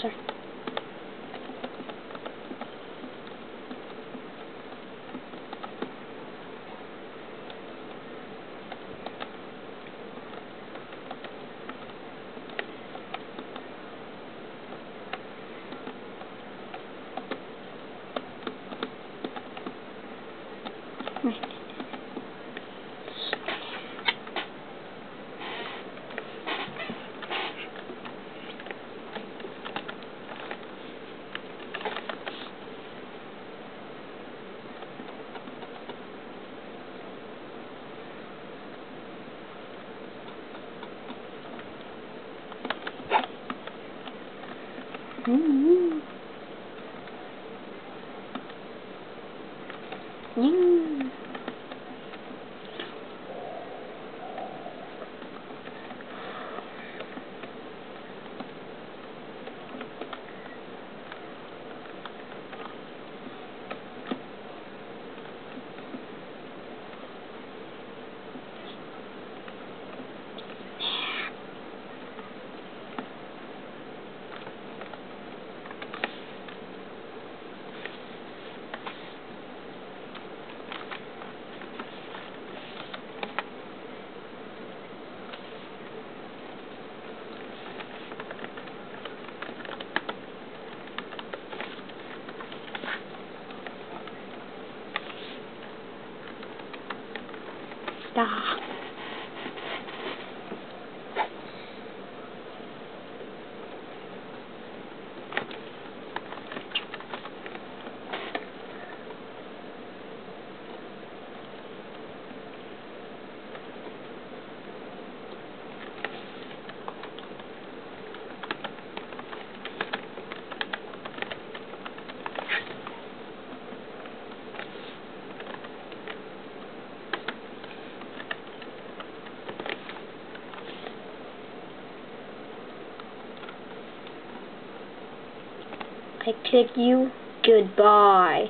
Sorry. Right. Mm-hmm. Yeah. Click you. Goodbye.